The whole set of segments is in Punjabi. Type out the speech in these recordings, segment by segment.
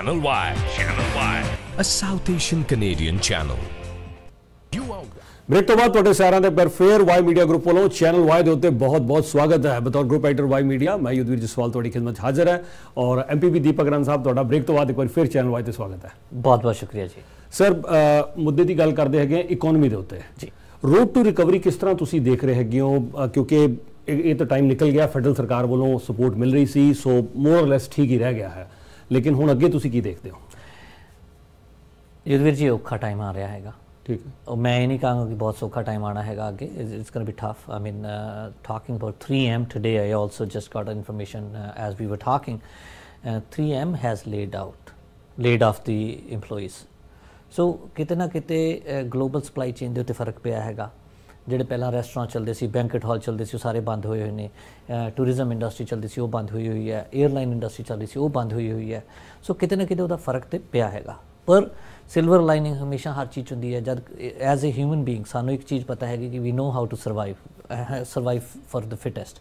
Channel Y. Channel Y. A South Asian Canadian channel. You are. Break ਤੋਂ ਬਾਅਦ ਤੁਹਾਡੇ ਸਾਰਿਆਂ ਦੇ ਪਰ ਫੇਰ ਵਾਈ ਮੀਡੀਆ ਗਰੁੱਪ ਵੱਲੋਂ ਚੈਨਲ ਵਾਈ ਦੇ ਉੱਤੇ ਬਹੁਤ-ਬਹੁਤ ਸਵਾਗਤ ਹੈ ਬਤੌਰ ਗਰੁੱਪ ਐਡੀਟਰ ਵਾਈ ਮੀਡੀਆ ਮੈਂ ਯੁਧਵੀਰ ਜਸਵਾਲ ਤੁਹਾਡੀ 'ਚ ਹਾਜ਼ਰ ਹੈ ਔਰ ਐਮਪੀਪੀ ਦੀਪਕ ਰਨ ਸਾਹਿਬ ਤੁਹਾਡਾ ਬ੍ਰੇਕ ਤੋਂ ਬਾਅਦ ਇੱਕ ਵਾਰ ਫਿਰ ਚੈਨਲ ਵਾਈ ਤੇ ਸਵਾਗਤ ਹੈ ਬਹੁਤ ਬਹੁਤ ਸ਼ੁਕਰੀਆ ਜੀ ਸਰ ਮੁੱਦੇ ਦੀ ਗੱਲ ਕਰਦੇ ਹੈਗੇ ਇਕਨੋਮੀ ਦੇ ਉੱਤੇ ਜੀ ਰੋਡ ਟੂ ਰਿਕਵਰੀ ਕਿਸ ਤਰ੍ਹਾਂ ਤੁਸੀਂ ਦੇਖ ਰਹੇ ਹੈਗੇ ਹੋ ਕਿਉਂਕਿ ਇਹ ਇਹ ਤਾਂ ਟਾਈਮ ਨਿਕਲ ਗਿਆ ਫੈਡਰਲ ਸਰਕਾਰ ਵੱਲੋਂ ਸਪੋਰਟ ਮਿਲ ਰਹੀ ਸੀ ਸੋ ਮੋਰ ਲੈਸ ਠੀਕ ਹੀ ਰਹਿ ਗਿਆ ਹੈ ਲੇਕਿਨ ਹੁਣ ਅੱਗੇ ਤੁਸੀਂ ਕੀ ਦੇਖਦੇ ਹੋ? ਯੁਧਵੀਰ ਜੀ ਔਖਾ ਟਾਈਮ ਆ ਰਿਹਾ ਹੈਗਾ। ਠੀਕ ਹੈ। ਮੈਂ ਇਹ ਨਹੀਂ ਕਹਾਂਗਾ ਕਿ ਬਹੁਤ ਸੌਖਾ ਟਾਈਮ ਆਣਾ ਹੈਗਾ ਅੱਗੇ। It's going be tough I mean talking about 3M today I also just got information uh, as we were talking. Uh, 3M has laid out laid off the employees. So ਕਿਤੇ ਨਾ ਕਿਤੇ ਗਲੋਬਲ ਸਪਲਾਈ ਚੇਨ ਦੇ ਉੱਤੇ ਫ਼ਰਕ ਪਿਆ ਹੈਗਾ। ਜਿਹੜੇ ਪਹਿਲਾਂ ਰੈਸਟੋਰੈਂਟ ਚੱਲਦੇ ਸੀ ਬੈਂਕਟ ਹਾਲ ਚੱਲਦੇ ਸੀ, ਉਹ ਸਾਰੇ ਬੰਦ ਹੋਏ ਹੋਏ ਨੇ। ਟੂਰਿਜ਼ਮ ਇੰਡਸਟਰੀ ਚੱਲਦੀ ਸੀ, ਉਹ ਬੰਦ ਹੋਈ ਹੋਈ ਹੈ। 에ਅਰਲਾਈਨ ਇੰਡਸਟਰੀ ਚੱਲਦੀ ਸੀ, ਉਹ ਬੰਦ ਹੋਈ ਹੋਈ ਹੈ। ਸੋ ਕਿਤੇ ਨਾ ਕਿਤੇ ਉਹਦਾ ਫ਼ਰਕ ਤੇ ਪਿਆ ਹੈਗਾ। ਪਰ ਸਿਲਵਰ ਲਾਈਨਿੰਗ ਹਮੇਸ਼ਾ ਹਰ ਚੀਜ਼ ਹੁੰਦੀ ਹੈ। ਜਦ ਐਜ਼ ਅ ਹਿਊਮਨ ਬੀਇੰਗ ਸਾਨੂੰ ਇੱਕ ਚੀਜ਼ ਪਤਾ ਹੈਗੀ ਕਿ we know how to survive survive for the fittest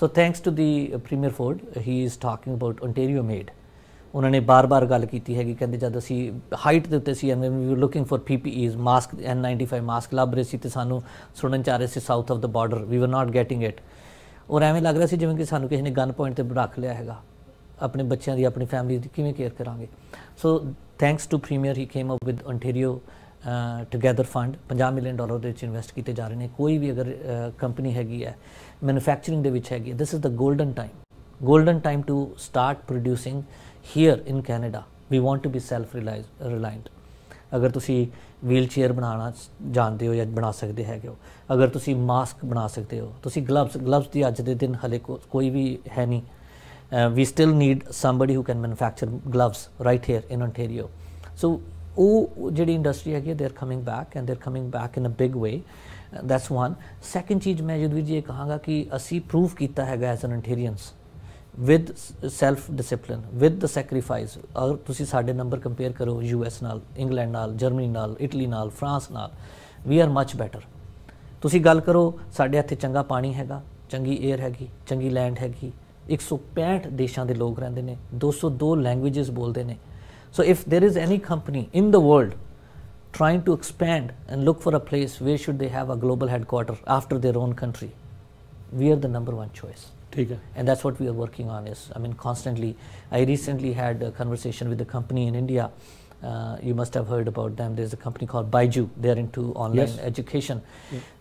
so thanks to the premier Ford he is talking about Ontario made ਉਹਨਾਂ ਨੇ ਬਾਰ-ਬਾਰ ਗੱਲ ਕੀਤੀ ਹੈਗੀ, ਕਹਿੰਦੇ ਜਦ ਅਸੀਂ ਹਾਈਟ ਦੇ ਉੱਤੇ ਸੀ and we were looking for PPEs mask N95 mask ਲੱਭ ਰਹੇ ਸੀ ਤੇ ਸਾਨੂੰ ਸੁਣਨ ਚ ਆ ਰਹੇ ਸੀ south of the border we were not getting it ਔਰ ਐਵੇਂ ਲੱਗ ਰਿਹਾ ਸੀ ਜਿਵੇਂ ਕਿ ਸਾਨੂੰ ਕਿਸੇ ਨੇ ਗਨ ਪੁਆਇੰਟ ਤੇ ਰੱਖ ਲਿਆ ਹੈਗਾ, ਆਪਣੇ ਬੱਚਿਆਂ ਦੀ, ਆਪਣੀ ਫੈਮਿਲੀ ਦੀ, ਕਿਵੇਂ ਕੇਅਰ ਕਰਾਂਗੇ? So thanks to premier he came up with Ontario together fund 50 million dollar ਦੇ ਵਿੱਚ ਇਨਵੈਸਟ ਕੀਤੇ ਜਾ ਰਹੇ ਨੇ। ਕੋਈ ਵੀ ਅਗਰ ਕੰਪਨੀ ਹੈਗੀ ਹੈ ਮੈਨੂਫੈਕਚਰਿੰਗ ਦੇ ਵਿੱਚ ਹੈਗੀ this is the golden time golden time to start producing here in Canada. We want to be self reliant. ਅਗਰ ਤੁਸੀਂ ਵੀਲ ਚੇਅਰ ਬਣਾਉਣਾ ਜਾਣਦੇ ਹੋ ਜਾਂ ਬਣਾ ਸਕਦੇ ਹੈਗੇ ਹੋ, ਅਗਰ ਤੁਸੀਂ ਮਾਸਕ ਬਣਾ ਸਕਦੇ ਹੋ, ਤੁਸੀਂ ਗਲਵਸ ਗਲਵਸ ਦੀ ਅੱਜ ਦੇ ਦਿਨ ਹਲੇ ਕੋਈ ਵੀ ਹੈ ਨਹੀਂ we still need somebody who can manufacture gloves right here in Ontario so ਉਹ ਜਿਹੜੀ ਇੰਡਸਟਰੀ ਹੈਗੀ they are coming back and they are coming back in a big way that's one second ਚੀਜ਼ ਮੈਂ ਜਦਵੀਰ ਜੀ ਇਹ ਕਹਾਂਗਾ ਕਿ ਅਸੀਂ ਪ੍ਰੂਵ ਕੀਤਾ ਹੈਗਾ as an Ontarians with self discipline with the sacrifice ਅਗਰ ਤੁਸੀਂ ਸਾਡੇ ਨੰਬਰ ਕੰਪੇਅਰ ਕਰੋ ਯੂਐਸ ਨਾਲ ਇੰਗਲੈਂਡ ਨਾਲ ਜਰਮਨੀ ਨਾਲ ਇਟਲੀ ਨਾਲ ਫਰਾਂਸ ਨਾਲ we are much better. ਤੁਸੀਂ ਗੱਲ ਕਰੋ ਸਾਡੇ ਇੱਥੇ ਚੰਗਾ ਪਾਣੀ ਹੈਗਾ ਚੰਗੀ 에ਅਰ ਹੈਗੀ ਚੰਗੀ ਲੈਂਡ ਹੈਗੀ 165 ਦੇਸ਼ਾਂ ਦੇ ਲੋਕ ਰਹਿੰਦੇ ਨੇ 202 ਲੈਂਗੁਏजेस ਬੋਲਦੇ ਨੇ So if there is any company in the world trying to expand and look for a place where should they have a global headquarters after their own country, we are the number one choice and that's what we are working on is i mean constantly. I recently had a conversation with a company in india. Uh, you must have heard about them. There's a company called baiju. They're into online Yes. education.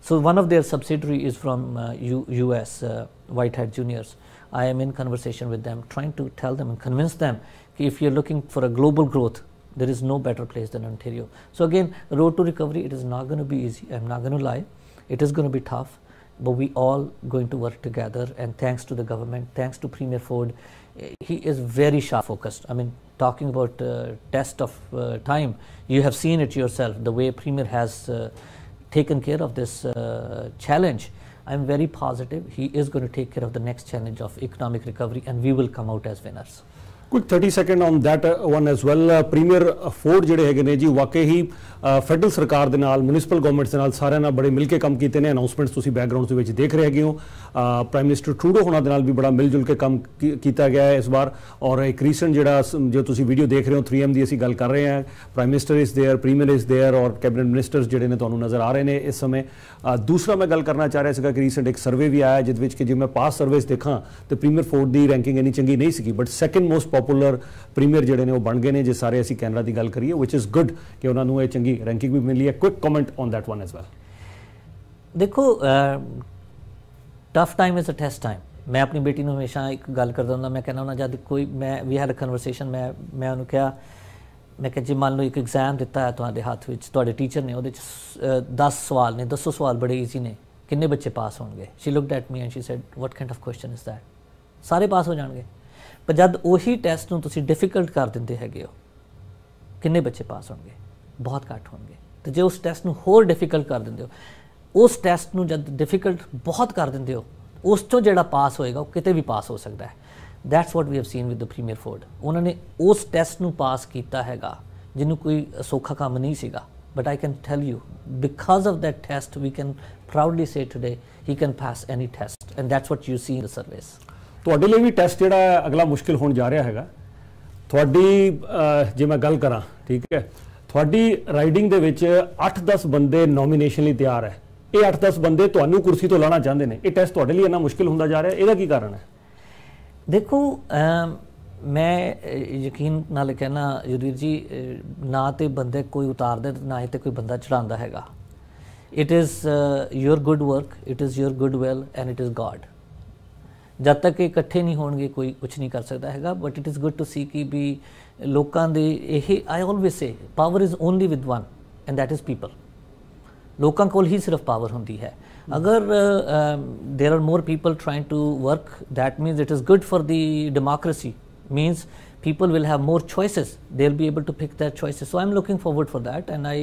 So one of their subsidiary is from uh, U- us uh, whitehead juniors. I am in conversation with them trying to tell them and convince them if you're looking for a global growth there is no better place than ontario. So again road to recovery it is not going to be easy. I'm not going to lie. It is going to be tough but we all going to work together and thanks to the government thanks to premier ford eh, he is very sharp focused. I mean talking about uh, test of uh, time you have seen it yourself the way premier has uh, taken care of this uh, challenge. I'm very positive he is going to take care of the next challenge of economic recovery and we will come out as winners quick 30 second on that one as well premier Ford ਜਿਹੜੇ ਹੈਗੇ ਨੇ ਜੀ ਵਾਕਈ ਹੀ ਫੈਡਰਲ ਸਰਕਾਰ ਦੇ ਨਾਲ ਮਿਊਨਿਸਪਲ ਗਵਰਨਮੈਂਟਸ ਦੇ ਨਾਲ ਸਾਰਿਆਂ ਨਾਲ ਬੜੇ ਮਿਲ ਕੇ ਕੰਮ ਕੀਤੇ ਨੇ ਅਨਾਉਂਸਮੈਂਟਸ ਤੁਸੀਂ ਬੈਕਗ੍ਰਾਉਂਡ ਦੇ ਵਿੱਚ ਦੇਖ ਰਹੇ ਹੈਗੇ ਹੋ ਪ੍ਰਾਈਮ ਮਿਨਿਸਟਰ ਟਰੂਡੋ ਹੋਣਾ ਦੇ ਨਾਲ ਵੀ ਬੜਾ ਮਿਲ ਜੁਲ ਕੇ ਕੰਮ ਕੀ- ਕੀਤਾ ਗਿਆ ਹੈ ਇਸ ਵਾਰ ਔਰ ਇੱਕ ਰੀਸੈਂਟ ਜਿਹੜਾ ਸ- ਜੋ ਤੁਸੀਂ ਵੀਡੀਓ ਦੇਖ ਰਹੇ ਹੋ 3M ਦੀ ਅਸੀਂ ਗੱਲ ਕਰ ਰਹੇ ਹਾਂ prime minister is there premier is there ਔਰ ਕੈਬਨਿਟ ਮਿਨਿਸਟਰਸ ਜਿਹੜੇ ਨੇ ਤੁਹਾਨੂੰ ਨਜ਼ਰ ਆ ਰਹੇ ਨੇ ਇਸ ਸਮੇਂ ਅ, ਦੂਸਰਾ ਮੈਂ ਗੱਲ ਕਰਨਾ ਚਾਹ ਰਿਹਾ ਸੀਗਾ ਕਿ ਰੀਸੈਂਟ ਇੱਕ ਸਰਵੇ ਵੀ ਆਇਆ ਜਿਸ ਵਿੱਚ ਕਿ ਜੇ ਮੈਂ ਪਾਸ ਸਰਵੇਸ ਦੇਖਾਂ ਤੇ ਪ੍ਰੀਮੀਅਰ ਫੋਰਡ ਦੀ ਰੈਂਕਿੰਗ ਇੰਨੀ ਚੰਗੀ ਨਹੀਂ ਸੀਗੀ but second most popular premier ਜਿਹੜੇ ਨੇ ਉਹ ਬਣ ਗਏ ਨੇ, ਜੇ ਸਾਰੇ ਅਸੀਂ ਕੈਨੇਡਾ ਦੀ ਗੱਲ ਕਰੀਏ ਵਿਚ ਇਜ਼ ਗੁੱਡ ਕਿ ਉਹਨਾਂ ਨੂੰ ਇਹ ਚੰਗੀ ਰੈਂਕਿੰਗ ਵੀ ਮਿਲੀ ਹੈ। Quick comment on that one as well ਦੇਖੋ tough time is a test time ਮੈਂ ਆਪਣੀ ਬੇਟੀ ਨੂੰ ਹਮੇਸ਼ਾ ਇੱਕ ਗੱਲ ਕਰਦਾ ਹੁੰਦਾ, ਮੈਂ ਕਹਿੰਦਾ ਹੁੰਦਾ, ਜਦ ਕੋਈ ਮੈਂ ਵੀ ਹੈਡ ਕਨਵਰਸੇਸ਼ਨ ਮੈਂ ਮੈਂ ਉਹਨੂੰ ਕਿਹਾ, ਮੈਂ ਕਿਹਾ, ਜੇ ਮੰਨ ਲਓ ਇੱਕ ਐਗਜ਼ਾਮ ਦਿੱਤਾ ਹੈ ਤੁਹਾਡੇ ਹੱਥ ਵਿੱਚ, ਤੁਹਾਡੇ ਟੀਚਰ ਨੇ ਉਹਦੇ ਚ 10 ਸਵਾਲ ਨੇ 10 ਸਵਾਲ ਬੜੇ ਈਜ਼ੀ ਨੇ, ਕਿੰਨੇ ਬੱਚੇ ਪਾਸ ਹੋਣਗੇ? She looked at me and she said what kind of question is that ਸਾਰੇ ਪਾਸ ਹੋ ਜਾਣਗੇ। ਪਰ ਜਦ ਉਹੀ ਟੈਸਟ ਨੂੰ ਤੁਸੀਂ ਡਿਫਿਕਲਟ ਕਰ ਦਿੰਦੇ ਹੈਗੇ ਹੋ, ਕਿੰਨੇ ਬੱਚੇ ਪਾਸ ਹੋਣਗੇ? ਬਹੁਤ ਘੱਟ ਹੋਣਗੇ। ਤੇ ਜੇ ਉਸ ਟੈਸਟ ਨੂੰ ਹੋਰ ਡਿਫਿਕਲਟ ਕਰ ਦਿੰਦੇ ਹੋ, ਉਸ ਟੈਸਟ ਨੂੰ ਜਦ ਡਿਫਿਕਲਟ ਬਹੁਤ ਕਰ ਦਿੰਦੇ ਹੋ, ਉਸ ਤੋਂ ਜਿਹੜਾ ਪਾਸ ਹੋਏਗਾ ਉਹ ਕਿਤੇ ਵੀ ਪਾਸ ਹੋ ਸਕਦਾ ਹੈ। That's what we have seen with the premier Ford ਉਹਨਾਂ ਨੇ ਉਸ ਟੈਸਟ ਨੂੰ ਪਾਸ ਕੀਤਾ ਹੈਗਾ, ਜਿਹਨੂੰ ਕੋਈ ਸੌਖਾ ਕੰਮ ਨਹੀਂ ਸੀਗਾ। But I can tell you because of that test we can proudly say today he can pass any test and that's what you see in the service ਤੁਹਾਡੇ ਲਈ ਵੀ ਟੈਸਟ ਜਿਹੜਾ ਅਗਲਾ ਮੁਸ਼ਕਿਲ ਹੋਣ ਜਾ ਰਿਹਾ ਹੈਗਾ। ਤੁਹਾਡੀ ਜੇ ਮੈਂ ਗੱਲ ਕਰਾਂ, ਠੀਕ ਹੈ, ਤੁਹਾਡੀ ਰਾਈਡਿੰਗ ਦੇ ਵਿੱਚ 8-10 ਬੰਦੇ ਨੋਮੀਨੇਸ਼ਨ ਲਈ ਤਿਆਰ ਹੈ। ਇਹ 8-10 ਬੰਦੇ ਤੁਹਾਨੂੰ ਕੁਰਸੀ ਤੋਂ ਲਾਣਾ ਚਾਹੁੰਦੇ ਨੇ। ਇਹ ਟੈਸਟ ਤੁਹਾਡੇ ਲਈ ਇੰਨਾ ਮੁਸ਼ਕਿਲ ਹੁੰਦਾ ਜਾ ਰਿਹਾ, ਇਹਦਾ ਕੀ ਕਾਰਨ ਹੈ? ਦੇਖੋ ਮੈਂ ਯਕੀਨ ਨਾਲ ਕਹਿਣਾ ਜੁਦੀਰ ਜੀ ਨਾ ਤੇ ਬੰਦੇ ਕੋਈ ਉਤਾਰਦੇ ਨਾ ਹੀ ਤੇ ਕੋਈ ਬੰਦਾ ਚੜਾਉਂਦਾ ਹੈਗਾ। It is your good work it is your good well and it is God ਜਦ ਤੱਕ ਇਕੱਠੇ ਨਹੀਂ ਹੋਣਗੇ ਕੋਈ ਕੁਝ ਨਹੀਂ ਕਰ ਸਕਦਾ ਹੈਗਾ but it is good to see ਕਿ ਵੀ ਲੋਕਾਂ ਦੇ ਇਹ I always say power is only with one and that is people ਲੋਕਾਂ ਕੋਲ ਹੀ ਸਿਰਫ ਪਾਵਰ ਹੁੰਦੀ ਹੈ ਅਗਰ there are more people trying to work that means it is good for the democracy means people will have more choices they'll be able to pick their choices so i'm looking forward for that and i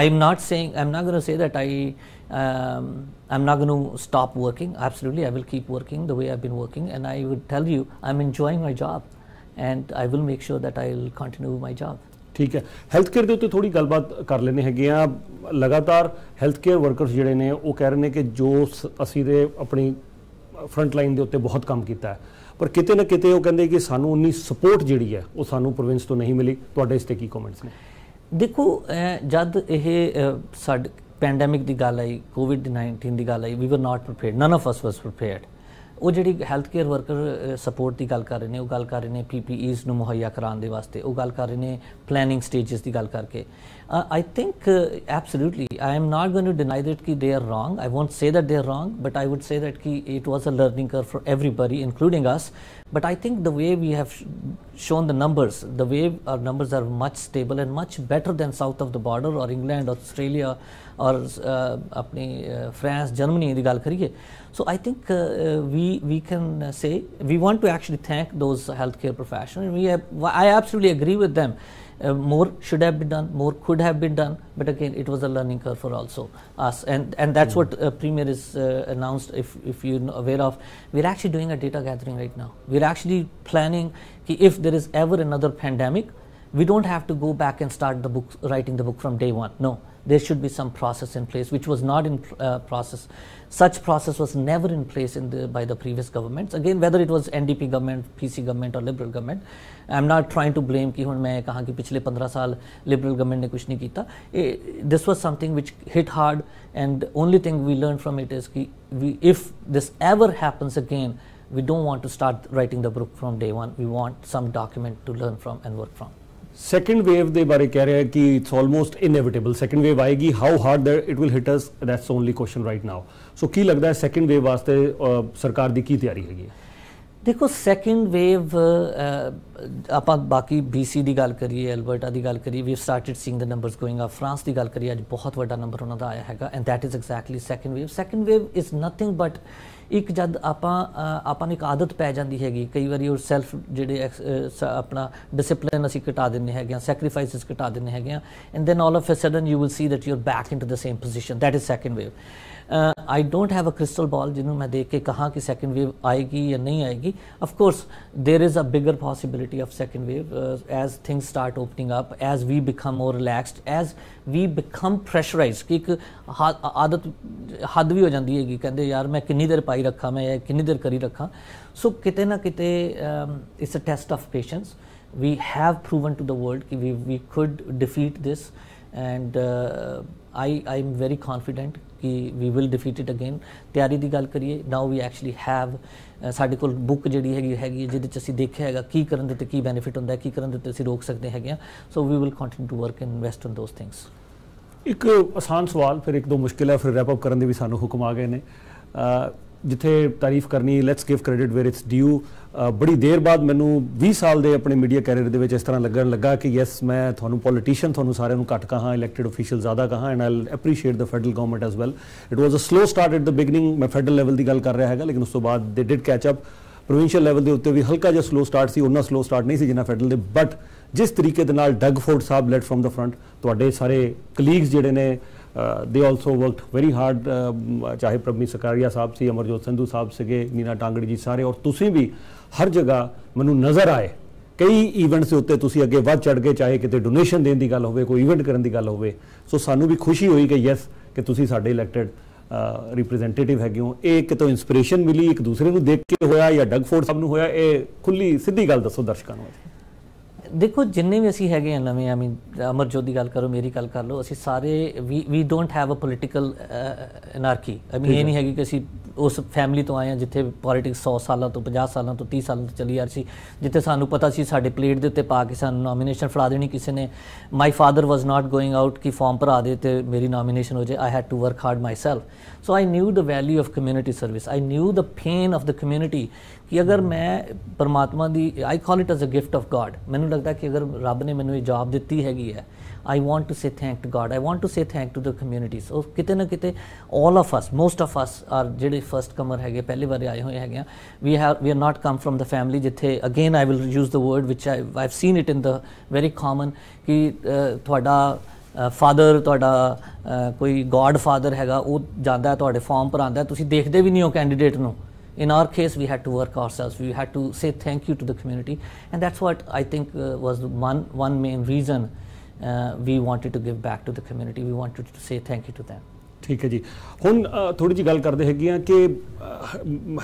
i'm not saying i'm not going to say that i um, i'm not going to stop working absolutely i will keep working the way i've been working and i would tell you i'm enjoying my job and I will make sure that I will continue my job. ਠੀਕ ਹੈ ਹੈਲਥ ਕੇਅਰ ਦੇ ਉੱਤੇ ਥੋੜੀ ਗੱਲਬਾਤ ਕਰ ਲੈਣੇ ਹੈਗੇ ਆ ਲਗਾਤਾਰ ਹੈਲਥ ਕੇਅਰ ਵਰਕਰਸ ਜਿਹੜੇ ਨੇ ਉਹ ਕਹਿ ਰਹੇ ਨੇ ਕਿ ਜੋ ਅਸੀਂ ਦੇ ਆਪਣੀ ਫਰੰਟ ਲਾਈਨ ਦੇ ਉੱਤੇ ਬਹੁਤ ਕੰਮ ਕੀਤਾ ਹੈ ਪਰ ਕਿਤੇ ਨਾ ਕਿਤੇ ਉਹ ਕਹਿੰਦੇ ਕਿ ਸਾਨੂੰ ਉਨੀ ਸਪੋਰਟ ਜਿਹੜੀ ਹੈ ਉਹ ਸਾਨੂੰ ਪ੍ਰੋਵਿੰਸ ਤੋਂ ਨਹੀਂ ਮਿਲੀ ਤੁਹਾਡੇ ਇਸ ਤੇ ਕੀ ਕਮੈਂਟਸ ਨੇ ਦੇਖੋ ਜਦ ਇਹ ਸਾਡੇ ਪੈਂਡੈਮਿਕ ਦੀ ਗੱਲ ਆਈ ਕੋਵਿਡ-19 ਦੀ ਗੱਲ I we were not prepared none of us was prepared ਉਹ ਜਿਹੜੀ ਹੈਲਥ ਕੇਅਰ ਵਰਕਰ ਸਪੋਰਟ ਦੀ ਗੱਲ ਕਰ ਰਹੇ ਨੇ, ਉਹ ਗੱਲ ਕਰ ਰਹੇ ਨੇ ਪੀਪੀਈਜ਼ ਨੂੰ ਮੁਹੱਈਆ ਕਰਾਉਣ ਦੇ ਵਾਸਤੇ, ਉਹ ਗੱਲ ਕਰ ਰਹੇ ਨੇ ਪਲੈਨਿੰਗ ਸਟੇजेस ਦੀ ਗੱਲ ਕਰਕੇ। I think absolutely I am not going to deny that ਕਿ they are wrong I won't say that they are wrong but I would say that ਕਿ it was a learning curve for everybody including us But I think the way we have sh shown the numbers, the way our numbers are much stable and much better than south of the border or England, Australia, or uh, uh, France, Germany the गल करिए. So I think uh, uh, we we can say we want to actually thank those healthcare professionals. We have, I absolutely agree with them. Uh, more should have been done, more could have been done, but again, it was a learning curve for also us, and and that's mm. what uh, Premier is uh, announced. If if you're aware of, we're actually doing a data gathering right now. We're actually planning if there is ever another pandemic, we don't have to go back and start the book, writing the book from day one. No, there should be some process in place, which was not in uh, process. Such process was never in place in the, by the previous governments. Again, whether it was NDP government, PC government or Liberal government, I'm not trying to blame कि हूँ मैं कहाँ कि पिछले 15 साल Liberal government ने कुछ नहीं किया. This was something which hit hard and only thing we learned from it is कि we, if this ever happens again, we don't want to start writing the book from day one. We want some document to learn from and work from. Second wave ਦੇ ਬਾਰੇ ਕਹਿ ਰਿਹਾ ਕਿ it's almost inevitable second wave ਆਏਗੀ. How hard that it will hit us that's only question right now so ਕੀ ਲੱਗਦਾ ਹੈ ਸੈਕੰਡ ਵੇਵ ਵਾਸਤੇ ਸਰਕਾਰ ਦੀ ਕੀ ਤਿਆਰੀ ਹੈਗੀ ਹੈ? ਦੇਖੋ ਸੈਕੰਡ ਵੇਵ ਆਪਾਂ ਬਾਕੀ BC ਦੀ ਗੱਲ ਕਰੀਏ ਐਲਬਰਟਾ ਦੀ ਗੱਲ ਕਰੀਏ we started seeing the numbers going up France ਦੀ ਗੱਲ ਕਰੀਏ, ਅੱਜ ਬਹੁਤ ਵੱਡਾ ਨੰਬਰ ਉਹਨਾਂ ਦਾ ਆਇਆ ਹੈਗਾ and that is exactly second wave second wave is nothing but ਇੱਕ ਜਦ ਆਪਾਂ ਆਪਾਂ ਨੂੰ ਇੱਕ ਆਦਤ ਪੈ ਜਾਂਦੀ ਹੈਗੀ ਕਈ ਵਾਰੀ ਉਹ ਸੈਲਫ ਜਿਹੜੇ ਆਪਣਾ ਡਿਸਪਲਿਨ ਅਸੀਂ ਘਟਾ ਦਿੰਨੇ ਹੈਗੇ ਆ ਸੈਕਰੀਫਾਈਸਸ ਘਟਾ ਦਿੰਨੇ ਹੈਗੇ ਆ and then all of a sudden you will see that you are back into the same position that is second wave I don't have a crystal ball जिन्होंने मैं देख के कहा कि सेकंड वेव आएगी या नहीं आएगी of course there is a bigger possibility of second wave as things start opening up as we become more relaxed as we become pressurise कि एक आदत हद भी हो जाती है कहते यार मैं किन्नी देर ਪਾਈ ਰੱਖਾਂ ਮੈਂ ਕਿੰਨੀ ਦੇਰ ਕਰੀ ਰੱਖਾਂ। ਸੋ ਕਿਤੇ ਨਾ ਕਿਤੇ it's a test of patience we have proven to the world we, we could defeat this and I I I'm very confident ਕਿ we will defeat it again ਤਿਆਰੀ ਦੀ ਗੱਲ ਕਰੀਏ ਨਾਓ ਵੀ ਐਕਚੁਅਲੀ ਹੈਵ ਸਾਡੇ ਕੋਲ ਬੁੱਕ ਜਿਹੜੀ ਹੈਗੀ ਹੈਗੀ ਜਿਹਦੇ ਚ ਅਸੀਂ ਦੇਖਿਆ ਹੈਗਾ ਕੀ ਕਰਨ ਦੇ ਤੇ ਕੀ ਬੈਨੀਫਿਟ ਹੁੰਦਾ ਹੈ ਕੀ ਕਰਨ ਦੇ ਤੇ ਅਸੀਂ ਰੋਕ ਸਕਦੇ ਹੈਗੇ ਆ so we will continue to work and invest on those things ਇੱਕ ਆਸਾਨ ਸਵਾਲ ਫਿਰ ਇੱਕ ਦੋ ਮੁਸ਼ਕਿਲ ਹੈ ਫਿਰ ਰੈਪ ਅਪ ਕਰਨ ਦੇ ਵੀ ਸਾਨੂੰ ਹੁਕਮ ਆ ਗਏ ਨੇ। ਜਿੱਥੇ ਤਾਰੀਫ ਕਰਨੀ let's give credit where it's due ਬੜੀ ਦੇਰ ਬਾਅਦ ਮੈਨੂੰ 20 ਸਾਲ ਦੇ ਆਪਣੇ ਮੀਡੀਆ ਕੈਰੀਅਰ ਦੇ ਵਿੱਚ ਇਸ ਤਰ੍ਹਾਂ ਲੱਗਣ ਲੱਗਾ ਕਿ ਯੈਸ ਮੈਂ ਤੁਹਾਨੂੰ ਪੋਲੀਟੀਸ਼ੀਅਨ ਤੁਹਾਨੂੰ ਸਾਰਿਆਂ ਨੂੰ ਘੱਟ ਕਹਾ ਇਲੈਕਟਿਡ ਅਫੀਸ਼ੀਅਲ ਜ਼ਿਆਦਾ ਕਹਾ and I'll appreciate the federal government as well it was a slow start at the beginning ਮੈਂ ਫੈਡਰਲ ਲੈਵਲ ਦੀ ਗੱਲ ਕਰ ਰਿਹਾ ਹੈਗਾ, ਲੇਕਿਨ ਉਸ ਤੋਂ ਬਾਅਦ they did catch up provincial level ਦੇ ਉੱਤੇ ਵੀ ਹਲਕਾ ਜਿਹਾ ਸਲੋ ਸਟਾਰਟ ਸੀ ਉਹਨਾਂ ਸਲੋ ਸਟਾਰਟ ਨਹੀਂ ਸੀ ਜਿੰਨਾ ਫੈਡਰਲ ਦੇ ਬਟ ਜਿਸ ਤਰੀਕੇ ਦੇ ਨਾਲ ਡਗ ਫੋਰਡ ਸਾਹਿਬ ਲੈਡ ਫਰਮ ਦਾ ਫਰੰਟ ਤੁਹਾਡੇ ਸਾਰੇ ਕਲੀਗਸ ਜਿਹੜੇ ਨੇ ਦੇ ਆਲਸੋ ਵਰਕਡ ਵੈਰੀ ਹਾਰਡ ਚਾਹੇ ਪ੍ਰਮੀਤ ਸਕਾਰੀਆ ਸਾਹਿਬ ਸੀ ਅਮਰਜੋਤ ਸੰਧੂ ਸਾਹਿਬ ਸੀਗੇ ਨੀਨਾ ਟਾਂਗੜ ਜੀ ਸਾਰੇ ਔਰ ਤੁਸੀਂ ਵੀ ਹਰ ਜਗ੍ਹਾ ਮੈਨੂੰ ਨਜ਼ਰ ਆਏ ਕਈ ਇਵੈਂਟਸ ਦੇ ਉੱਤੇ ਤੁਸੀਂ ਅੱਗੇ ਵੱਧ ਚੜ ਗਏ ਚਾਹੇ ਕਿਤੇ ਡੋਨੇਸ਼ਨ ਦੇਣ ਦੀ ਗੱਲ ਹੋਵੇ ਕੋਈ ਇਵੈਂਟ ਕਰਨ ਦੀ ਗੱਲ ਹੋਵੇ ਸੋ ਸਾਨੂੰ ਵੀ ਖੁਸ਼ੀ ਹੋਈ ਕਿ ਯੈਸ ਕਿ ਤੁਸੀਂ ਸਾਡੇ ਇਲੈਕਟਿਡ ਰਿਪਰੈਜ਼ੈਂਟੇਟਿਵ ਹੈਗੇ ਹੋ ਇਹ ਕਿਤੋਂ ਇਨਸਪੀਰੇਸ਼ਨ ਮਿਲੀ ਇੱਕ ਦੂਸਰੇ ਨੂੰ ਦੇਖ ਕੇ ਹੋਇਆ ਜਾਂ ਡਗ ਫੋਰਡ ਸਾਹਿਬ ਨੂੰ ਹੋਇਆ ਇਹ ਖੁੱਲੀ ਸਿੱਧੀ ਗੱਲ ਦੱਸੋ ਦਰਸ਼ਕਾਂ ਨੂੰ ਦੇਖੋ ਜਿੰਨੇ ਵੀ ਅਸੀਂ ਹੈਗੇ ਆ ਨਵੇਂ ਆਈ ਮੀਨ ਅਮਰਜੋਤ ਦੀ ਗੱਲ ਕਰੋ ਮੇਰੀ ਗੱਲ ਕਰ ਲਓ ਅਸੀਂ ਸਾਰੇ ਵੀ we don't have a political anarchy I mean ਇਹ ਨਹੀਂ ਹੈਗੀ ਕਿ ਅਸੀਂ ਉਸ ਫੈਮਿਲੀ ਤੋਂ ਆਏ ਆ ਜਿੱਥੇ ਪੋਲਿਟਿਕਸ 100 ਸਾਲਾਂ ਤੋਂ 50 ਸਾਲਾਂ ਤੋਂ 30 ਸਾਲਾਂ ਤੋਂ ਚੱਲੀ ਆ ਰਹੀ ਸੀ ਜਿੱਥੇ ਸਾਨੂੰ ਪਤਾ ਸੀ ਸਾਡੇ ਪਲੇਟ ਦੇ ਉੱਤੇ ਪਾ ਕੇ ਸਾਨੂੰ ਨੋਮੀਨੇਸ਼ਨ ਫੜਾ ਦੇਣੀ ਕਿਸੇ ਨੇ। My father was not going out ਕਿ ਫਾਰਮ ਭਰਾ ਦੇ ਤੇ ਮੇਰੀ ਨੋਮੀਨੇਸ਼ਨ ਹੋ ਜਾਏ। I had to work hard myself so I knew the value of community service I knew the pain of the community ਕਿ ਅਗਰ ਮੈਂ ਪਰਮਾਤਮਾ ਦੀ I call it as a gift of God ਮੈਨੂੰ ਲੱਗਦਾ ਕਿ ਅਗਰ ਰੱਬ ਨੇ ਮੈਨੂੰ ਇਹ ਜੌਬ ਦਿੱਤੀ ਹੈਗੀ ਹੈ I want to say thank to God I want to say thank to the community ਸੋ ਕਿਤੇ ਨਾ ਕਿਤੇ 올 of us most of us are ਜਿਹੜੇ ਫਰਸਟ ਕਮਰ ਹੈਗੇ, ਪਹਿਲੀ ਵਾਰ ਆਏ ਹੋਏ ਹੈਗੇ ਆ we have we are not come from the family ਜਿੱਥੇ again I will use the word which I have seen it in the very common ਕਿ ਤੁਹਾਡਾ ਫਾਦਰ ਤੁਹਾਡਾ ਕੋਈ ਗੋਡ ਫਾਦਰ ਹੈਗਾ, ਉਹ ਜਾਂਦਾ ਤੁਹਾਡੇ ਫਾਰਮ ਭਰਾਉਂਦਾ ਤੁਸੀਂ ਦੇਖਦੇ ਵੀ ਨਹੀਂ ਹੋ ਕੈਂਡੀਡੇਟ ਨੂੰ। In our case we had to work ourselves. We had to say thank you to the community. And that's what i think uh, was the one one main reason uh, we wanted to give back to the community. We wanted to say thank you to them ਠੀਕ ਹੈ ਜੀ। ਹੁਣ ਥੋੜੀ ਜੀ ਗੱਲ ਕਰਦੇ ਹੈਗੇ ਆ ਕਿ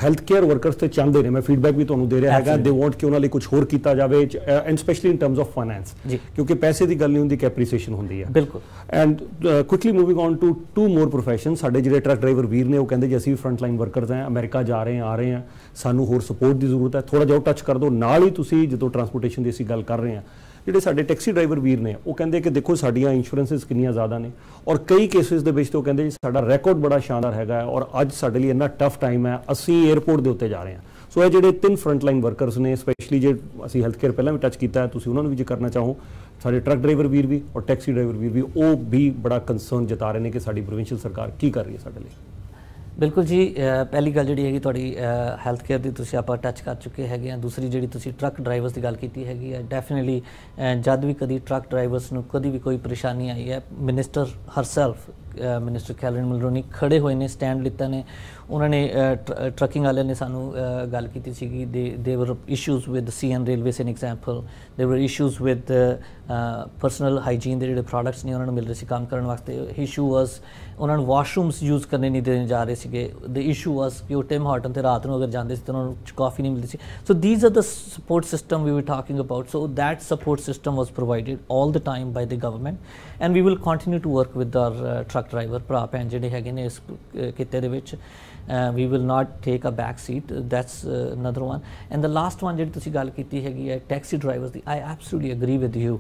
ਹੈਲਥ ਕੇਅਰ ਵਰਕਰਸ ਤੇ ਚਾਹੁੰਦੇ ਨੇ। ਮੈਂ ਫੀਡਬੈਕ ਵੀ ਤੁਹਾਨੂੰ ਦੇ ਰਿਹਾ ਹੈਗਾ। ਦੇ ਵਾਂਟ ਕਿ ਉਹਨਾਂ ਲਈ ਕੁਝ ਹੋਰ ਕੀਤਾ ਜਾਵੇ and specially in terms of finance ਕਿਉਂਕਿ ਪੈਸੇ ਦੀ ਗੱਲ ਨਹੀਂ ਹੁੰਦੀ ਕਿ ਐਪਰੀਸੀਏਸ਼ਨ ਹੁੰਦੀ ਹੈ ਬਿਲਕੁਲ। And quickly moving on to to more profession ਸਾਡੇ ਜਿਹੜੇ ਟਰੱਕ ਡਰਾਈਵਰ ਵੀਰ ਨੇ ਉਹ ਕਹਿੰਦੇ ਜੀ ਅਸੀਂ ਵੀ ਫਰੰਟ ਲਾਈਨ ਵਰਕਰਸ ਹਾਂ ਅਮਰੀਕਾ ਜਾ ਰਹੇ ਹਾਂ ਆ ਰਹੇ ਹਾਂ ਸਾਨੂੰ ਹੋਰ ਸਪੋਰਟ ਦੀ ਜ਼ਰੂਰਤ ਹੈ। ਥੋੜਾ ਜਿਹਾ ਟੱਚ ਕਰ ਦਿਓ। ਨਾਲ ਹੀ ਤੁਸੀਂ ਜਦੋਂ ਟਰਾਂਸਪੋਰਟੇਸ਼ਨ ਦੀ ਅਸੀਂ ਗੱਲ ਕਰ ਰਹੇ ਹਾਂ ਜਿਹੜੇ ਸਾਡੇ ਟੈਕਸੀ ਡਰਾਈਵਰ ਵੀਰ ਨੇ, ਉਹ ਕਹਿੰਦੇ ਕਿ ਦੇਖੋ ਸਾਡੀਆਂ ਇੰਸ਼ੋਰੈਂਸਸ ਕਿੰਨੀਆਂ ਜ਼ਿਆਦਾ ਨੇ। ਔਰ ਕਈ ਕੇਸਿਸ ਦੇ ਵਿੱਚ ਤੋਂ ਕਹਿੰਦੇ ਸਾਡਾ ਰੈਕੋਰਡ ਬੜਾ ਸ਼ਾਨਦਾਰ ਹੈਗਾ ਔਰ ਅੱਜ ਸਾਡੇ ਲਈ ਇੰਨਾ ਟਫ ਟਾਈਮ ਹੈ, ਅਸੀਂ 에어ਪੋਰਟ ਦੇ ਉੱਤੇ ਜਾ ਰਹੇ ਹਾਂ। ਸੋ ਇਹ ਜਿਹੜੇ ਤਿੰਨ ਫਰੰਟ ਲਾਈਨ ਵਰਕਰਸ ਨੇ ਸਪੈਸ਼ਲੀ ਜੇ ਅਸੀਂ ਹੈਲਥ ਕੇਅਰ ਪਹਿਲਾਂ ਵੀ ਟੱਚ ਕੀਤਾ ਹੈ, ਤੁਸੀਂ ਉਹਨਾਂ ਨੂੰ ਵੀ ਜੇ ਕਰਨਾ ਚਾਹੋ, ਸਾਡੇ ਟਰੱਕ ਡਰਾਈਵਰ ਵੀਰ ਵੀ ਔਰ ਟੈਕਸੀ ਡਰਾਈਵਰ ਵੀਰ ਵੀ, ਉਹ ਵੀ ਬੜਾ ਕੰਸਰਨ ਜਤਾ ਰਹੇ ਨੇ ਕਿ ਸਾਡੀ ਪ੍ਰੋਵਿੰਸ਼ੀਅਲ ਸਰਕਾਰ ਕੀ ਕਰ ਰਹੀ ਹੈ ਸਾਡੇ ਲਈ। ਬਿਲਕੁਲ ਜੀ ਪਹਿਲੀ ਗੱਲ ਜਿਹੜੀ ਹੈਗੀ ਤੁਹਾਡੀ ਹੈਲਥ ਕੇਅਰ ਦੀ ਤੁਸੀਂ ਆਪਾਂ ਟੱਚ ਕਰ ਚੁੱਕੇ ਹੈਗੇ ਆ ਦੂਸਰੀ ਜਿਹੜੀ ਤੁਸੀਂ ਟਰੱਕ ਡਰਾਈਵਰਸ ਦੀ ਗੱਲ ਕੀਤੀ ਹੈਗੀ ਹੈ ਡੈਫੀਨਿਟਲੀ ਜਦ ਵੀ ਕਦੀ ਟਰੱਕ ਡਰਾਈਵਰਸ ਨੂੰ ਕਦੀ ਵੀ ਕੋਈ ਪਰੇਸ਼ਾਨੀ ਆਈ ਹੈ minister herself minister Caroline Mulroney ਖੜੇ ਹੋਏ ਨੇ ਸਟੈਂਡ ਲਿੱਤਾ ਨੇ। ਉਹਨਾਂ ਨੇ ਟਰੱਕਿੰਗ ਵਾਲਿਆਂ ਨੇ ਸਾਨੂੰ ਗੱਲ ਕੀਤੀ ਸੀ ਕਿ they they were issues with CN railways an example they were issues with personal hygiene ਦੇ ਜਿਹੜੇ ਪ੍ਰੋਡਕਟਸ ਨੇ, ਉਹਨਾਂ ਨੂੰ ਮਿਲ ਰਹੇ ਸੀ ਕੰਮ ਕਰਨ ਵਾਸਤੇ। ਇਸ਼ੂ ਵਾਸ ਉਹਨਾਂ ਨੂੰ ਵਾਸ਼ਰੂਮਸ ਯੂਜ਼ ਕਰਨੇ ਨਹੀਂ ਦੇਣ ਜਾ ਰਹੇ ਸੀਗੇ। ਦ ਇਸ਼ੂ ਵਾਸ ਕਿ ਉਹ ਟਿਮ ਹਾਰਟਨ ਤੇ ਰਾਤ ਨੂੰ ਅਗਰ ਜਾਂਦੇ ਸੀ, ਤਾਂ ਉਹਨਾਂ ਨੂੰ ਕਾਫੀ ਨਹੀਂ ਮਿਲਦੀ ਸੀ। So these are the support system we were talking about so that support system was provided all the time by the government and we will continue to work with our truck truck driver ਭਰਾ ਭੈਣ ਜਿਹੜੇ ਹੈਗੇ ਨੇ ਇਸ ਕਿਤੇ ਦੇ ਵਿੱਚ we will not take a back seat that's another one and the last one ਜਿਹੜੀ ਤੁਸੀਂ ਗੱਲ ਕੀਤੀ ਹੈਗੀ ਹੈ taxi drivers the I absolutely agree with you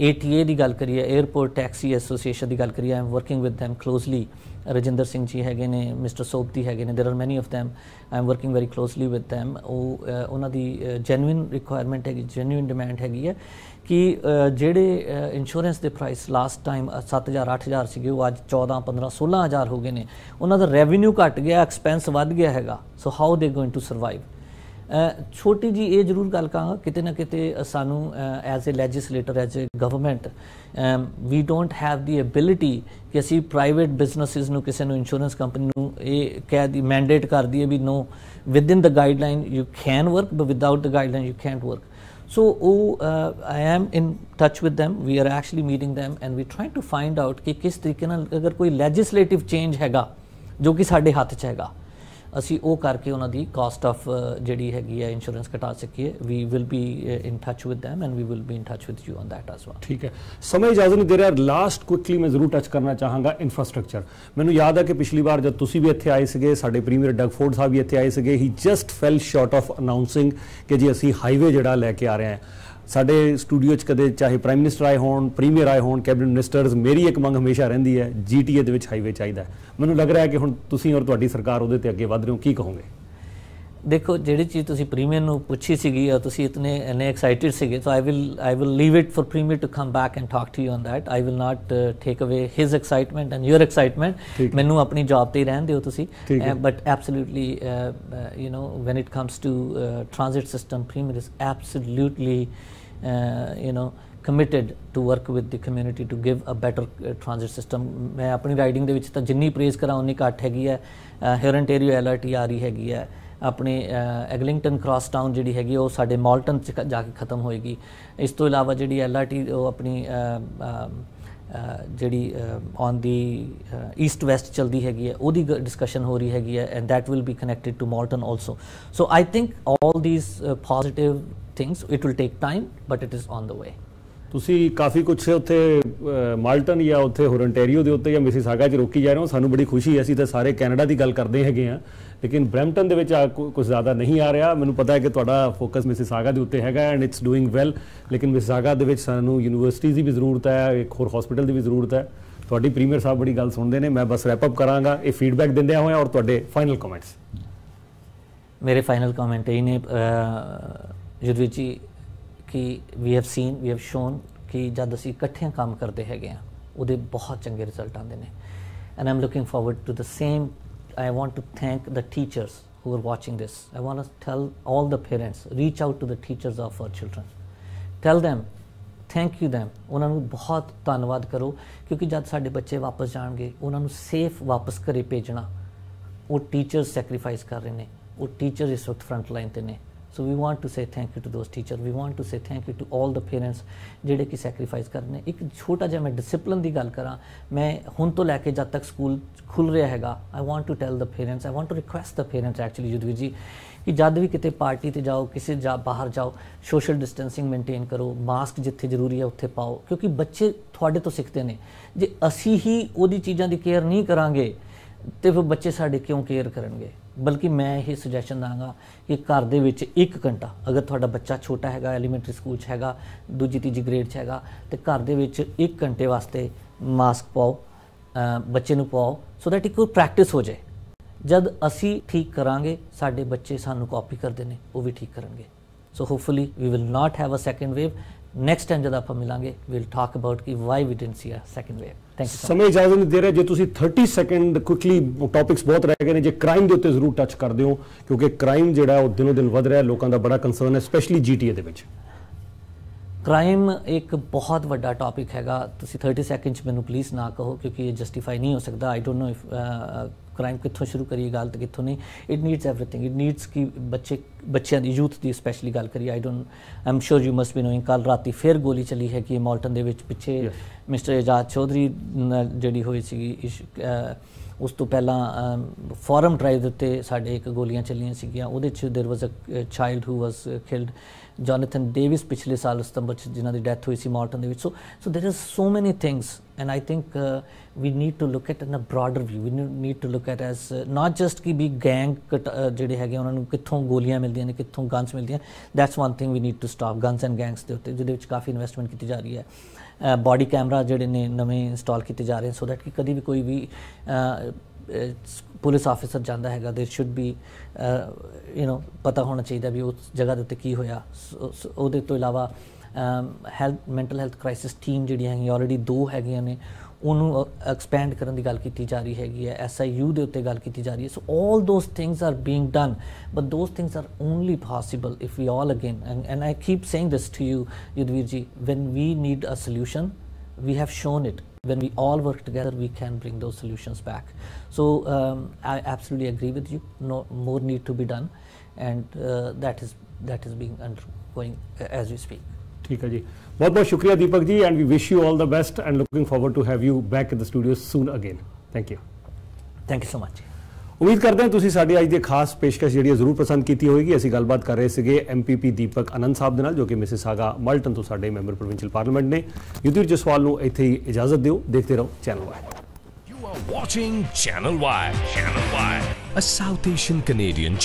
ATA ਦੀ ਗੱਲ ਕਰੀਏ 에어ਪੋਰਟ ਟੈਕਸੀ ਐਸੋਸੀਏਸ਼ਨ ਦੀ ਗੱਲ ਕਰੀਏ I'm working with them closely Rajinder Singh ji ਹੈਗੇ ਨੇ ਮਿਸਟਰ ਸੋਪਤੀ ਹੈਗੇ ਨੇ there are many of them. I'm working very closely with them. ਉਹ ਉਹਨਾਂ ਦੀ ਜੈਨੂਇਨ ਰਿਕੁਆਇਰਮੈਂਟ ਹੈਗੀ ਜੈਨੂਇਨ ਡਿਮਾਂਡ ਹੈਗੀ ਹੈ। ਕਿ ਜਿਹੜੇ ਇੰਸ਼ੋਰੈਂਸ ਦੇ ਪ੍ਰਾਈਸ ਲਾਸਟ ਟਾਈਮ 7000 8000 ਸੀਗੇ, ਉਹ ਅੱਜ 14 15 16000 ਹੋ ਗਏ ਨੇ। ਉਹਨਾਂ ਦਾ ਰੈਵਨਿਊ ਘਟ ਗਿਆ ਐਕਸਪੈਂਸ ਵੱਧ ਗਿਆ ਹੈਗਾ। So how they going to survive ਛੋਟੀ ਜੀ ਇਹ ਜ਼ਰੂਰ ਗੱਲ ਕਹਾਂਗਾ, ਕਿਤੇ ਨਾ ਕਿਤੇ ਸਾਨੂੰ as a legislator as a government we don't have the ability ਕਿ ਅਸੀਂ ਪ੍ਰਾਈਵੇਟ ਬਿਜ਼ਨੈਸਿਸ ਨੂੰ, ਕਿਸੇ ਨੂੰ ਇੰਸ਼ੋਰੈਂਸ ਕੰਪਨੀ ਨੂੰ ਇਹ ਕਹਿ ਦੀ ਮੈਂਡੇਟ ਕਰ ਦਈਏ we know within the guideline you can work but without the guideline you can't work so ਉਹ I am in touch with them we are actually meeting them and we trying to find out ਕਿ ਕਿਸ ਤਰੀਕੇ ਨਾਲ ਅਗਰ ਕੋਈ ਲੈਜਿਸਲੇਟਿਵ ਚੇਂਜ ਹੈਗਾ ਜੋ ਕਿ ਸਾਡੇ ਹੱਥ 'ਚ ਹੈਗਾ ਅਸੀਂ ਉਹ ਕਰਕੇ ਉਹਨਾਂ ਦੀ ਕਾਸਟ ਆਫ ਜਿਹੜੀ ਹੈਗੀ ਹੈ ਇੰਸ਼ੋਰੈਂਸ ਘਟਾ ਸਕੀਏ। We will be in touch with them and we will be in touch with you on that as well ਠੀਕ ਹੈ। ਸਮੇਂ ਇਜਾਜ਼ਤ ਨਹੀਂ ਦੇ ਰਿਹਾ। ਲਾਸਟ ਕੁਇਕਲੀ ਮੈਂ ਜ਼ਰੂਰ ਟੱਚ ਕਰਨਾ ਚਾਹਾਂਗਾ ਇਨਫਰਾਸਟ੍ਰਕਚਰ ਮੈਨੂੰ ਯਾਦ ਹੈ ਕਿ ਪਿਛਲੀ ਵਾਰ ਜਦ ਤੁਸੀਂ ਵੀ ਇੱਥੇ ਆਏ ਸੀਗੇ, ਸਾਡੇ ਪ੍ਰੀਮੀਅਰ ਡਗਫੋਰਡ ਸਾਹਿਬ ਵੀ ਇੱਥੇ ਆਏ ਸੀਗੇ ਹੀ just fell short of announcing ਕਿ ਜੀ ਅਸੀਂ ਹਾਈਵੇ ਜਿਹੜਾ ਲੈ ਕੇ ਆ ਰਹੇ ਹਾਂ। ਸਾਡੇ ਸਟੂਡੀਓ 'ਚ ਕਦੇ ਚਾਹੇ ਪ੍ਰਾਈਮ ਮਿਨਿਸਟਰ ਆਏ ਹੋਣ ਪ੍ਰੀਮੀਅਰ ਆਏ ਹੋਣ ਕੈਬਨਿਟ ਮਿਨਿਸਟਰਸ ਮੇਰੀ ਇੱਕ ਮੰਗ ਹਮੇਸ਼ਾ ਰਹਿੰਦੀ ਹੈ ਜੀਟੀਏ ਦੇ ਵਿੱਚ ਹਾਈਵੇ ਚਾਹੀਦਾ ਮੈਨੂੰ ਲੱਗ ਰਿਹਾ ਕਿ ਹੁਣ ਤੁਸੀਂ ਔਰ ਤੁਹਾਡੀ ਸਰਕਾਰ ਉਹਦੇ ਤੇ ਅੱਗੇ ਵਧ ਰਹੇ ਹੋ ਕੀ ਕਹੋਗੇ? ਦੇਖੋ ਜਿਹੜੀ ਚੀਜ਼ ਤੁਸੀਂ ਪ੍ਰੀਮੀਅਰ ਨੂੰ ਪੁੱਛੀ ਸੀਗੀ ਔਰ ਤੁਸੀਂ ਇਤਨੇ ਐਨੇ ਐਕਸਾਈਟਿਡ ਸੀਗੇ so I will I will leave it for premier to come back and talk to you on that I will not take away his excitement and your excitement ਮੈਨੂੰ ਆਪਣੀ ਜੌਬ ਤੇ ਰਹਿਣ ਦਿਓ ਤੁਸੀਂ। But absolutely you know when it comes to transit system premier is absolutely Uh, you know committed to work with the community to give a better uh, transit ਮੈਂ ਆਪਣੀ ਰਾਈਡਿੰਗ ਦੇ ਵਿੱਚ ਤਾਂ ਜਿੰਨੀ ਪ੍ਰੇਜ਼ ਕਰਾਂ ਉਨੀ ਘੱਟ ਹੈਗੀ ਹੈ। ਹੈਰਨਟੇਰੀਓ ਐਲਆਰਟੀ ਆ ਰਹੀ ਹੈਗੀ ਹੈ। ਆਪਣੇ ਐਗਲਿੰਗਟਨ ਕ੍ਰਾਸ ਟਾਊਨ ਜਿਹੜੀ ਹੈਗੀ ਉਹ ਸਾਡੇ ਮਾਲਟਨ ਚ ਜਾ ਕੇ ਖਤਮ ਹੋਏਗੀ। ਇਸ ਤੋਂ ਇਲਾਵਾ ਜਿਹੜੀ ਐਲਆਰਟੀ ਉਹ ਆਪਣੀ ਜਿਹੜੀ ਔਨ ਦੀ ਈਸਟ ਵੈਸਟ ਚਲਦੀ ਹੈਗੀ ਹੈ ਉਹਦੀ ਡਿਸਕਸ਼ਨ ਹੋ ਰਹੀ ਹੈਗੀ ਹੈ and that will be connected to Malton also so I think all these uh, things. It will take time, but it is on the way. ਤੁਸੀਂ ਕਾਫੀ ਕੁਝ ਉੱਥੇ ਮਾਲਟਨ ਜਾਂ ਉੱਥੇ ਹੋਰੰਟੇਰੀਓ ਦੇ ਉੱਤੇ ਜਾਂ ਮਿਸੀਸਾਗਾ 'ਚ ਰੋਕੀ ਜਾ ਰਹੇ ਹੋ। ਸਾਨੂੰ ਬੜੀ ਖੁਸ਼ੀ ਹੈ ਅਸੀਂ ਤਾਂ ਸਾਰੇ ਕੈਨੇਡਾ ਦੀ ਗੱਲ ਕਰਦੇ ਹੈਗੇ ਆ ਲੇਕਿਨ ਬ੍ਰੈਂਪਟਨ ਦੇ ਵਿੱਚ ਕੁਝ ਜ਼ਿਆਦਾ ਨਹੀਂ ਆ ਰਿਹਾ। ਮੈਨੂੰ ਪਤਾ ਹੈ ਕਿ ਤੁਹਾਡਾ ਫੋਕਸ ਮਿਸੀਸਾਗਾ ਦੇ ਉੱਤੇ ਹੈਗਾ ਐਂਡ ਇਟਸ ਡੂਇੰਗ ਵੈਲ ਲੇਕਿਨ ਮਿਸੀਸਾਗਾ ਦੇ ਵਿੱਚ ਸਾਨੂੰ ਯੂਨੀਵਰਸਿਟੀਜ਼ ਦੀ ਵੀ ਜ਼ਰੂਰਤ ਹੈ ਇੱਕ ਹੋਰ ਹਸਪੀਟਲ ਦੀ ਵੀ ਜ਼ਰੂਰਤ ਹੈ। ਤੁਹਾਡੀ ਪ੍ਰੀਮੀਅਰ ਸਾਹਿਬ ਬੜੀ ਗੱਲ ਸੁਣਦੇ ਨੇ। ਮੈਂ ਬਸ ਰੈਪ ਅਪ ਕਰਾਂਗਾ। ਇਹ ਫੀਡਬੈਕ ਦਿੰਦਿਆਂ ਹੋਇਆ ਔਰ ਤੁਹਾਡੇ ਫਾਈਨਲ ਕਮੈਂਟਸ ਮੇਰੇ ਫਾਈਨਲ ਕਮੈਂਟ ਇਹ ਨੇ ਯੁਧਵੀਰ ਜੀ ਕਿ we have seen we have shown ਕਿ ਜਦ ਅਸੀਂ ਇਕੱਠਿਆਂ ਕੰਮ ਕਰਦੇ ਹੈਗੇ ਆ, ਉਹਦੇ ਬਹੁਤ ਚੰਗੇ ਰਿਜ਼ਲਟ ਆਉਂਦੇ ਨੇ। And I'm looking forward to the same I want to thank the teachers who are watching this. I want to tell all the parents, reach out to the teachers of our children. Tell them thank you them. ਉਹਨਾਂ ਨੂੰ ਬਹੁਤ ਧੰਨਵਾਦ ਕਰੋ, ਕਿਉਂਕਿ ਜਦ ਸਾਡੇ ਬੱਚੇ ਵਾਪਸ ਜਾਣਗੇ, ਉਹਨਾਂ ਨੂੰ ਸੇਫ ਵਾਪਸ ਘਰੇ ਭੇਜਣਾ, ਉਹ ਟੀਚਰ ਸੈਕਰੀਫਾਈਸ ਕਰ ਰਹੇ ਨੇ, ਉਹ ਟੀਚਰ ਇਸ ਵਕਤ ਫਰੰਟ ਲਾਈਨ ਤੇ ਨੇ। So we want to say thank you to those teacher we want to say thank you to 올 the parents ਜਿਹੜੇ ਕਿ ਸੈਕਰੀਫਾਈਸ ਕਰਨੇ ਨੇ। ਇੱਕ ਛੋਟਾ ਜਿਹਾ ਮੈਂ ਡਿਸਪਲਿਨ ਦੀ ਗੱਲ ਕਰਾਂ। ਮੈਂ ਹੁਣ ਤੋਂ ਲੈ ਕੇ ਜਦ ਤੱਕ ਸਕੂਲ ਖੁੱਲ ਰਿਹਾ ਹੈਗਾ I want to tell the parents I want to request the parents actually Yudhveer ji, ਕਿ ਜਦ ਵੀ ਕਿਤੇ ਪਾਰਟੀ ਤੇ ਜਾਓ, ਕਿਸੇ ਜਾ ਬਾਹਰ ਜਾਓ ਸੋਸ਼ਲ ਡਿਸਟੈਂਸਿੰਗ ਮੇਨਟੇਨ ਕਰੋ ਮਾਸਕ ਜਿੱਥੇ ਜ਼ਰੂਰੀ ਹੈ ਉੱਥੇ ਪਾਓ। ਕਿਉਂਕਿ ਬੱਚੇ ਤੁਹਾਡੇ ਤੋਂ ਸਿੱਖਦੇ ਨੇ। ਜੇ ਅਸੀਂ ਹੀ ਉਹਦੀ ਚੀਜ਼ਾਂ ਦੀ ਕੇਅਰ ਨਹੀਂ ਕਰਾਂਗੇ, ਤੇ ਫਿਰ ਬੱਚੇ ਸਾਡੇ ਕਿਉਂ ਕੇਅਰ ਕਰਨਗੇ? ਬਲਕਿ ਮੈਂ ਇਹ ਸੁਜੈਸ਼ਨ ਦਾਂਗਾ ਕਿ ਘਰ ਦੇ ਵਿੱਚ 1 ਘੰਟਾ, ਅਗਰ ਤੁਹਾਡਾ ਬੱਚਾ ਛੋਟਾ ਹੈਗਾ ਐਲੀਮੈਂਟਰੀ ਸਕੂਲ 'ਚ ਹੈਗਾ, ਦੂਜੀ, ਤੀਜੀ ਗ੍ਰੇਡ 'ਚ ਹੈਗਾ, ਤੇ ਘਰ ਦੇ ਵਿੱਚ 1 ਘੰਟੇ ਵਾਸਤੇ ਮਾਸਕ ਪਾਓ ਬੱਚੇ ਨੂੰ ਪਾਓ ਸੋ ਦੈਟ ਇੱਕ ਪ੍ਰੈਕਟਿਸ ਹੋ ਜਾਏ। ਜਦ ਅਸੀਂ ਠੀਕ ਕਰਾਂਗੇ, ਸਾਡੇ ਬੱਚੇ ਸਾਨੂੰ ਕਾਪੀ ਕਰਦੇ ਨੇ, ਉਹ ਵੀ ਠੀਕ ਕਰਨਗੇ। So hopefully we will not have a second wave next time ਜਦ ਆਪਾਂ ਮਿਲਾਂਗੇ ਵੀਲ ਟਾਕ ਅਬਾਊਟ ਕਿ why we didn't see a second wave thank you ਸਮੇਂ ਇਜਾਜ਼ਤ ਨਹੀਂ ਦੇ ਰਿਹਾ। ਜੇ ਤੁਸੀਂ 30 ਸੈਕਿੰਡ ਕੁਇਕਲੀ ਟੌਪਿਕਸ ਬਹੁਤ ਰਹਿ ਗਏ ਨੇ ਜੇ ਕ੍ਰਾਈਮ ਦੇ ਉੱਤੇ ਜ਼ਰੂਰ ਟੱਚ ਕਰਦੇ ਹੋ ਕਿਉਂਕਿ ਕ੍ਰਾਈਮ ਜਿਹੜਾ ਉਹ ਦਿਨੋ ਦਿਨ ਵਧ ਰਿਹਾ ਲੋਕਾਂ ਦਾ ਬੜਾ ਕੰਸਰਨ ਹੈ ਸਪੈਸ਼ਲੀ ਜੀਟੀਏ ਦੇ ਵਿੱਚ। ਕ੍ਰਾਈਮ ਇੱਕ ਬਹੁਤ ਵੱਡਾ ਟਾਪਿਕ ਹੈਗਾ। ਤੁਸੀਂ 30 ਸੈਕਿੰਡ ਚ ਮੈਨੂੰ ਪਲੀਜ਼ ਨਾ ਕਹੋ ਕਿਉਂਕਿ ਇਹ ਜਸਟੀਫਾਈ ਨਹੀਂ ਹੋ ਸਕਦਾ। I don't know if crime ਕਿੱਥੋਂ ਸ਼ੁਰੂ ਕਰੀਏ ਗੱਲ ਤੇ ਕਿੱਥੋਂ ਨਹੀਂ it needs everything it needs ਕਿ ਬੱਚੇ ਬੱਚਿਆਂ ਦੀ ਯੂਥ ਦੀ ਸਪੈਸ਼ਲੀ ਗੱਲ ਕਰੀਏ I don't am sure you must be knowing ਕੱਲ ਰਾਤੀ ਫਿਰ ਗੋਲੀ ਚੱਲੀ ਹੈ ਕਿ ਮਾਲਟਨ ਦੇ ਵਿੱਚ ਪਿੱਛੇ ਮਿਸਟਰ ਇਜਾਜ਼ ਚੌਧਰੀ ਨਾਲ ਜਿਹੜੀ ਹੋਈ ਸੀ ਉਸ ਤੋਂ ਪਹਿਲਾਂ ਫੋਰਮ ਡਰਾਈਵ ਦੇ ਉੱਤੇ ਸਾਡੇ ਇੱਕ ਗੋਲੀਆਂ ਚੱਲੀਆਂ ਸੀਗੀਆਂ ਉਹਦੇ ਚ there was a child who was killed ਜੋਨਥਨ Davis ਪਿਛਲੇ ਸਾਲ ਸਤੰਬਰ ਚ ਜਿਨ੍ਹਾਂ ਦੀ ਡੈਥ ਹੋਈ ਸੀ ਮਾਲਟਨ ਦੇ ਵਿੱਚ so so there is so many things and I think we need to look at in a broader view we need to look at as not just ਕਿ ਵੀ ਗੈਂਗ ਜਿਹੜੇ ਹੈਗੇ ਉਹਨਾਂ ਨੂੰ ਕਿੱਥੋਂ ਗੋਲੀਆਂ ਮਿਲਦੀਆਂ ਨੇ ਕਿੱਥੋਂ ਗਨਸ ਮਿਲਦੀਆਂ that's one thing we need to stop guns and gangs ਦੇ ਉੱਤੇ ਜਿਹਦੇ ਵਿੱਚ ਕਾਫੀ ਇਨਵੈਸਟਮੈਂਟ ਕੀਤੀ ਜਾ ਰਹੀ ਹੈ ਬਾਡੀ ਕੈਮਰਾ ਜਿਹੜੇ ਨੇ ਨਵੇਂ ਇੰਸਟਾਲ ਕੀਤੇ ਜਾ ਰਹੇ ਨੇ ਸੋ ਦੈਟ ਕਿ ਕਦੀ ਵੀ ਕੋਈ ਵੀ ਪੁਲਿਸ ਆਫੀਸਰ ਜਾਂਦਾ ਹੈਗਾ there should be you know ਪਤਾ ਹੋਣਾ ਚਾਹੀਦਾ ਵੀ ਉਸ ਜਗ੍ਹਾ ਦੇ ਉੱਤੇ ਕੀ ਹੋਇਆ ਉਹਦੇ ਤੋਂ ਇਲਾਵਾ health mental health crisis team ਜਿਹੜੀਆਂ ਹੈਗੀਆਂ ਆਲਰੇਡੀ ਦੋ ਹੈਗੀਆਂ ਨੇ ਉਹਨੂੰ ਐਕਸਪੈਂਡ ਕਰਨ ਦੀ ਗੱਲ ਕੀਤੀ ਜਾ ਰਹੀ ਹੈਗੀ ਹੈ ਐਸਆਈਯੂ ਦੇ ਉੱਤੇ ਗੱਲ ਕੀਤੀ ਜਾ ਰਹੀ ਹੈ so 올 those things are being done but those things are only possible if we all again and I keep saying this to you Yudhvir ji when we need a solution we have shown it when we all work together, we can bring those solutions back. So um, I absolutely agree with you. No more need to be done, and uh, that is that is being undergoing uh, as we speak. Okay, Thank you. shukriya, Deepak ji, and we wish you all the best. And looking forward to have you back in the studio soon again. Thank you. Thank you so much. ਉਮੀਦ ਕਰਦੇ ਹਾਂ ਤੁਸੀਂ ਸਾਡੀ ਅੱਜ ਦੀ ਖਾਸ ਪੇਸ਼ਕਸ਼ ਜਿਹੜੀ ਹੈ ਜ਼ਰੂਰ ਪਸੰਦ ਕੀਤੀ ਹੋਵੇਗੀ। ਅਸੀਂ ਗੱਲਬਾਤ ਕਰ ਰਹੇ ਸੀਗੇ ਐਮਪੀਪੀ ਦੀਪਕ ਅਨੰਦ ਸਾਹਿਬ ਦੇ ਨਾਲ ਜੋ ਕਿ ਮਿਸਿਸ ਮਿਸਿਸਾਗਾ ਮਲਟਨ ਤੋਂ ਸਾਡੇ ਮੈਂਬਰ ਪ੍ਰੋਵਿੰਸ਼ੀਅਲ ਪਾਰਲੀਮੈਂਟ ਨੇ। ਯੁਧਵੀਰ ਜਸਵਾਲ ਨੂੰ ਇੱਥੇ ਹੀ ਇਜਾਜ਼ਤ ਦਿਓ। ਦੇਖਦੇ ਰਹੋ channel Y You are watching Channel Y. Channel Y, a South Asian Canadian